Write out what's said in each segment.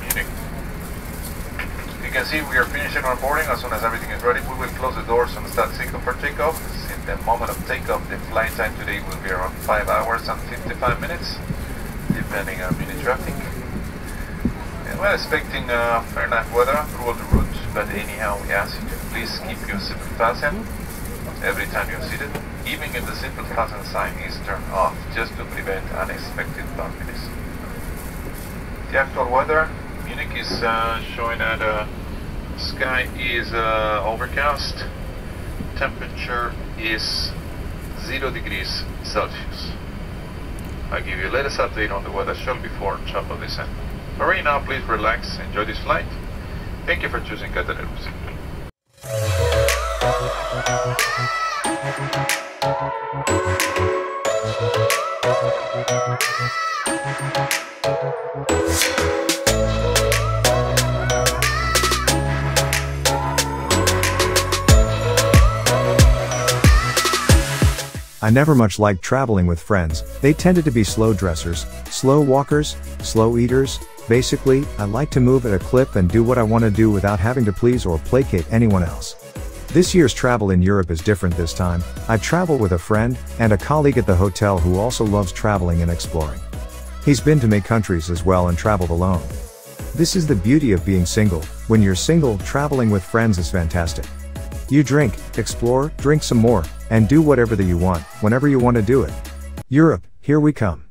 Munich. You can see we are finishing our boarding. As soon as everything is ready, we will close the doors and start seeking for takeoff. In the moment of takeoff, the flight time today will be around 5 hours and 55 minutes, depending on mini traffic. And we're expecting uh, fair enough weather throughout the route, but anyhow, we ask you to please keep your seatbelt fastened every time you're seated, even if the seatbelt fasten sign is turned off, just to prevent unexpected bumpiness. The actual weather, Munich is uh, showing that uh, sky is uh, overcast, temperature is 0 degrees Celsius. I'll give you a latest update on the weather show before chapel descent. Right now, please relax, enjoy this flight. Thank you for choosing Qatar Airways. I never much liked traveling with friends, they tended to be slow dressers, slow walkers, slow eaters, basically, I like to move at a clip and do what I want to do without having to please or placate anyone else. This year's travel in Europe is different this time, I travel with a friend, and a colleague at the hotel who also loves traveling and exploring. He's been to many countries as well and traveled alone. This is the beauty of being single, when you're single, traveling with friends is fantastic. You drink, explore, drink some more, and do whatever that you want, whenever you want to do it. Europe, here we come.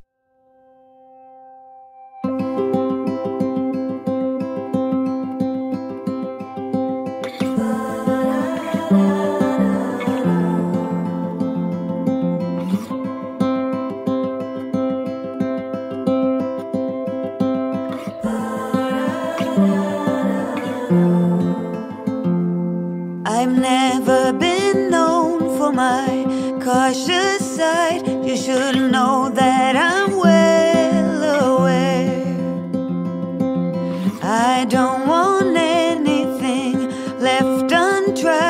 I've never been known for my cautious side. You should know that I'm well aware. I don't want anything left untried.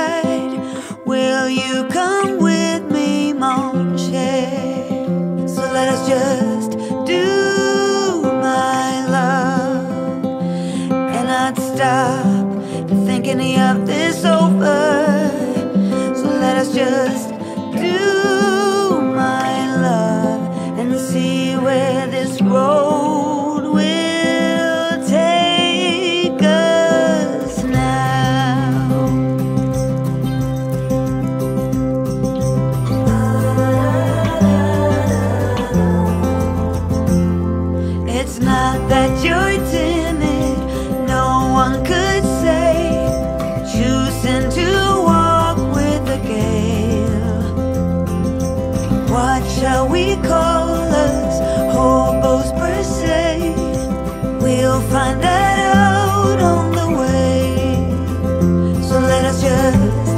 It's not that you're timid, no one could say. Choosing to walk with the gale. What shall we call us? Hobos per se. We'll find that out on the way. So let us just